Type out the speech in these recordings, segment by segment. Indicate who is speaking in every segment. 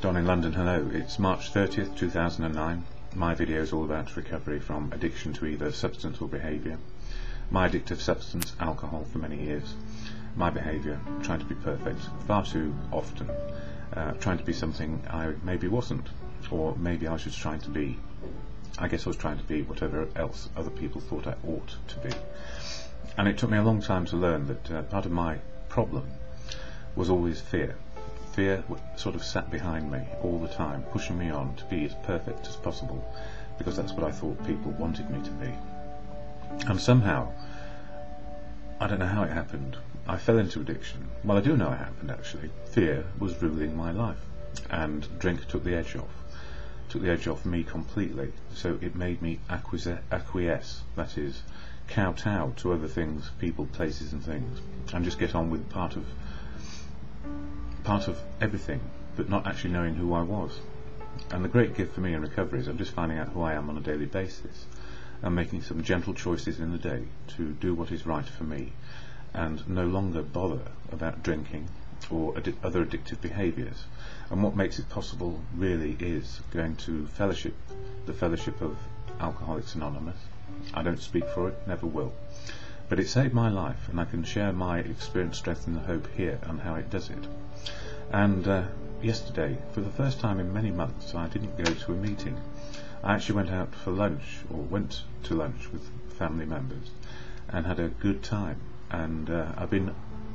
Speaker 1: Don in London, hello. It's March 30th, 2009. My video is all about recovery from addiction to either substance or behaviour. My addictive substance, alcohol, for many years. My behaviour, trying to be perfect, far too often. Uh, trying to be something I maybe wasn't, or maybe I was trying to be. I guess I was trying to be whatever else other people thought I ought to be. And it took me a long time to learn that uh, part of my problem was always fear fear sort of sat behind me all the time, pushing me on to be as perfect as possible, because that's what I thought people wanted me to be. And somehow, I don't know how it happened, I fell into addiction. Well, I do know it happened actually. Fear was ruling my life, and drink took the edge off. Took the edge off me completely, so it made me acquiesce, that is, kowtow to other things, people, places and things, and just get on with part of part of everything, but not actually knowing who I was. And the great gift for me in recovery is I'm just finding out who I am on a daily basis and making some gentle choices in the day to do what is right for me and no longer bother about drinking or other addictive behaviours. And what makes it possible really is going to fellowship, the fellowship of Alcoholics Anonymous. I don't speak for it, never will. But it saved my life, and I can share my experience, strength, and hope here and how it does it. And uh, yesterday, for the first time in many months, I didn't go to a meeting. I actually went out for lunch, or went to lunch with family members, and had a good time. And uh, I've been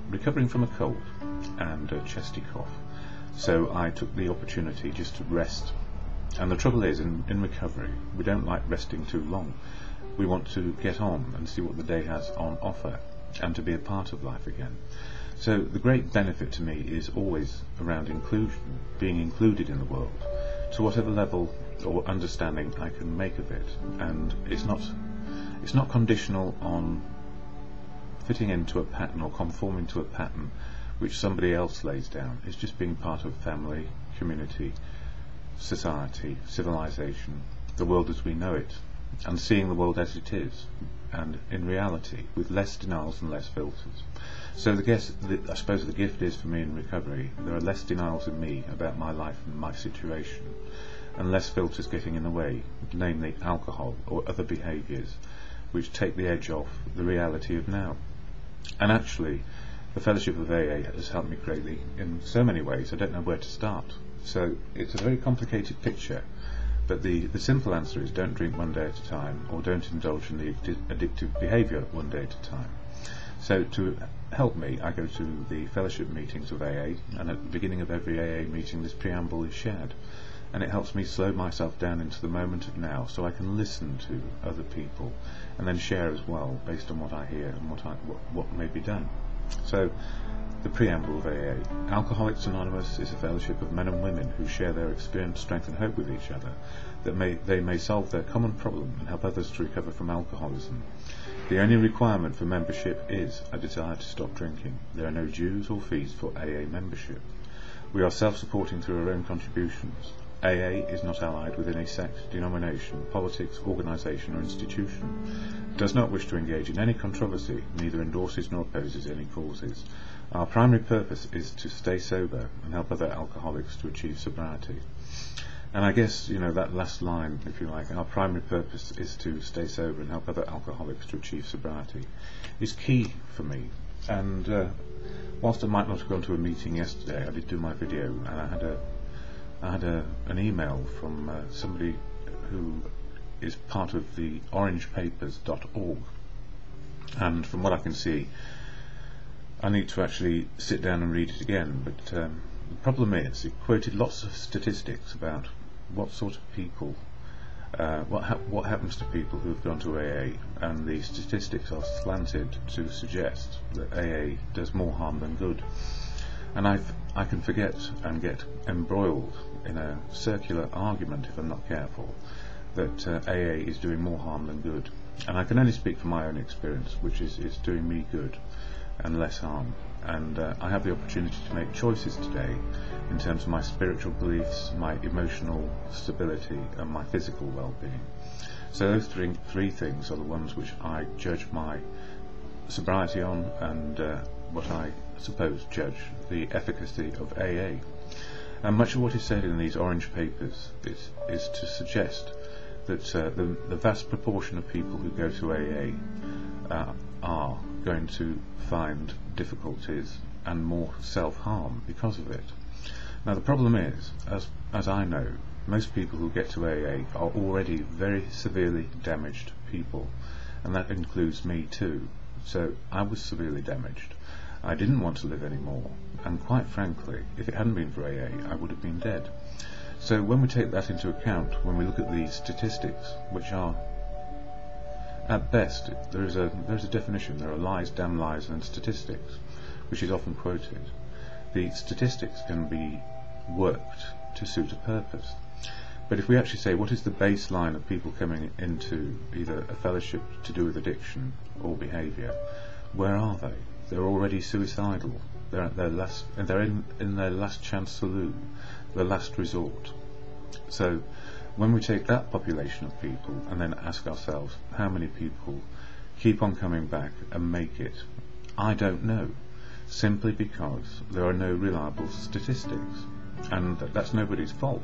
Speaker 1: recovering from a cold and a chesty cough, so I took the opportunity just to rest. And the trouble is, in, in recovery, we don't like resting too long we want to get on and see what the day has on offer and to be a part of life again. So the great benefit to me is always around inclusion, being included in the world, to whatever level or understanding I can make of it. And it's not it's not conditional on fitting into a pattern or conforming to a pattern which somebody else lays down. It's just being part of family, community, society, civilization, the world as we know it, and seeing the world as it is, and in reality, with less denials and less filters. So the guess, the, I suppose the gift is for me in recovery, there are less denials in me about my life and my situation, and less filters getting in the way, namely alcohol or other behaviours, which take the edge off the reality of now. And actually, the Fellowship of AA has helped me greatly in so many ways, I don't know where to start. So it's a very complicated picture, but the, the simple answer is don't drink one day at a time or don't indulge in the addictive behaviour one day at a time. So to help me, I go to the fellowship meetings of AA and at the beginning of every AA meeting this preamble is shared and it helps me slow myself down into the moment of now so I can listen to other people and then share as well based on what I hear and what, I, what, what may be done. So the preamble of AA. Alcoholics Anonymous is a fellowship of men and women who share their experience, strength and hope with each other, that may, they may solve their common problem and help others to recover from alcoholism. The only requirement for membership is a desire to stop drinking. There are no dues or fees for AA membership. We are self-supporting through our own contributions. AA is not allied with any sect, denomination, politics, organisation or institution. Does not wish to engage in any controversy, neither endorses nor opposes any causes. Our primary purpose is to stay sober and help other alcoholics to achieve sobriety. And I guess, you know, that last line, if you like, our primary purpose is to stay sober and help other alcoholics to achieve sobriety, is key for me. And uh, whilst I might not have gone to a meeting yesterday, I did do my video, and I had a, I had a, an email from uh, somebody who is part of the orangepapers.org, and from what I can see, I need to actually sit down and read it again, but um, the problem is it quoted lots of statistics about what sort of people, uh, what, ha what happens to people who have gone to AA, and the statistics are slanted to suggest that AA does more harm than good. And i I can forget and get embroiled in a circular argument if I'm not careful that uh, AA is doing more harm than good. And I can only speak from my own experience, which is it's doing me good and less harm. And uh, I have the opportunity to make choices today in terms of my spiritual beliefs, my emotional stability, and my physical well-being. So those three, three things are the ones which I judge my sobriety on and uh, what I suppose judge the efficacy of AA. And much of what is said in these orange papers is, is to suggest that uh, the, the, vast proportion of people who go to AA uh, are going to find difficulties and more self-harm because of it. Now the problem is, as, as I know, most people who get to AA are already very severely damaged people, and that includes me too. So I was severely damaged. I didn't want to live anymore, and quite frankly, if it hadn't been for AA, I would have been dead. So when we take that into account, when we look at these statistics, which are at best, there is a there is a definition. There are lies, damn lies, and statistics, which is often quoted. The statistics can be worked to suit a purpose. But if we actually say what is the baseline of people coming into either a fellowship to do with addiction or behaviour, where are they? They're already suicidal. They're at their last, they're in, in their last chance saloon, the last resort. So when we take that population of people and then ask ourselves how many people keep on coming back and make it, I don't know, simply because there are no reliable statistics. And that's nobody's fault.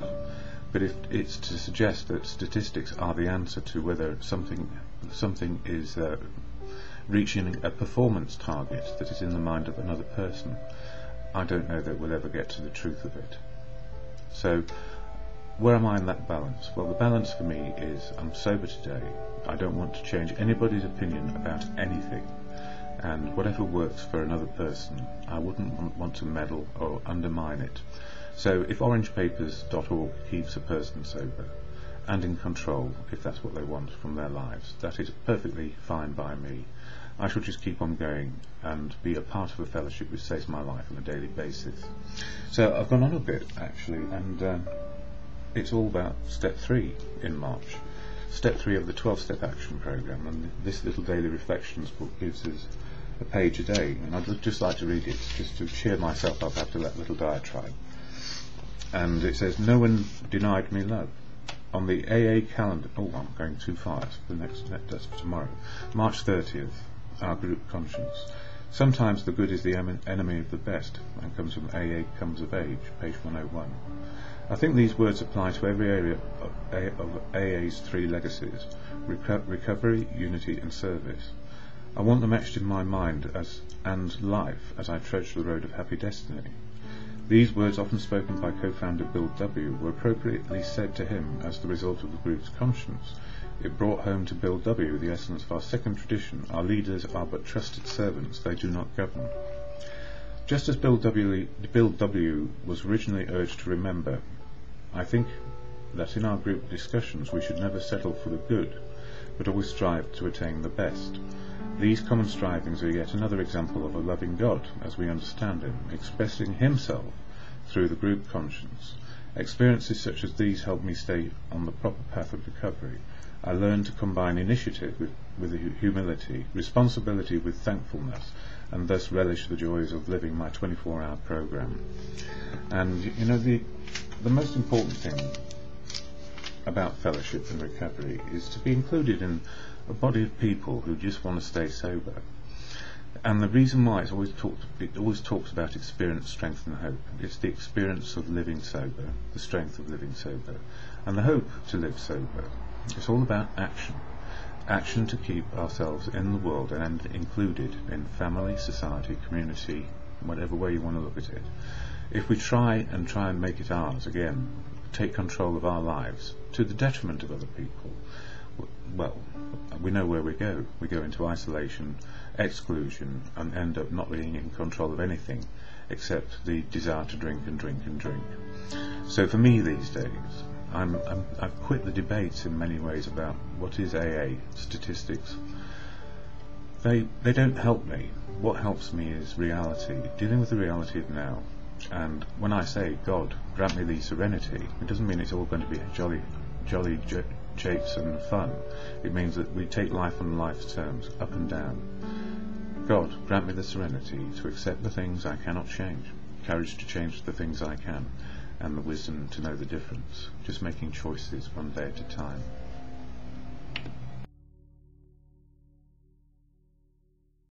Speaker 1: But if it's to suggest that statistics are the answer to whether something something is uh, reaching a performance target that is in the mind of another person, I don't know that we'll ever get to the truth of it. So, where am I in that balance? Well, the balance for me is I'm sober today. I don't want to change anybody's opinion about anything. And whatever works for another person, I wouldn't want to meddle or undermine it. So if orangepapers.org keeps a person sober and in control, if that's what they want from their lives, that is perfectly fine by me. I shall just keep on going and be a part of a fellowship which saves my life on a daily basis. So I've gone on a bit actually, and uh, it's all about step three in March. Step three of the 12 step action program, and this little daily reflections book gives us a page a day, and I'd just like to read it just to cheer myself up after that little diatribe and it says, No one denied me love. On the AA calendar, oh, I'm going too fast. The next, that's for tomorrow. March 30th, our group conscience. Sometimes the good is the enemy of the best, and comes from AA Comes of Age, page 101. I think these words apply to every area of AA's three legacies reco recovery, unity, and service. I want them etched in my mind as and life as I trudge the road of happy destiny. These words, often spoken by co-founder Bill W., were appropriately said to him as the result of the group's conscience. It brought home to Bill W. the essence of our second tradition. Our leaders are but trusted servants, they do not govern. Just as Bill W. Bill w. was originally urged to remember, I think that in our group discussions we should never settle for the good, but always strive to attain the best. These common strivings are yet another example of a loving God, as we understand Him, expressing Himself through the group conscience. Experiences such as these help me stay on the proper path of recovery. I learn to combine initiative with, with humility, responsibility with thankfulness, and thus relish the joys of living my 24-hour program. And you know the the most important thing about fellowship and recovery is to be included in a body of people who just want to stay sober. And the reason why it's always talked, it always talks about experience, strength, and hope. It's the experience of living sober, the strength of living sober, and the hope to live sober. It's all about action. Action to keep ourselves in the world and included in family, society, community, whatever way you want to look at it. If we try and try and make it ours again, take control of our lives to the detriment of other people, well, we know where we go. We go into isolation, exclusion, and end up not being in control of anything except the desire to drink and drink and drink. So for me these days, I'm, I'm, I've quit the debates in many ways about what is AA, statistics. They, they don't help me. What helps me is reality, dealing with the reality of now. And when I say, God, grant me the serenity, it doesn't mean it's all going to be a jolly, jolly, japes and fun. It means that we take life on life's terms, up and down. God, grant me the serenity to accept the things I cannot change, courage to change the things I can, and the wisdom to know the difference, just making choices one day at a time.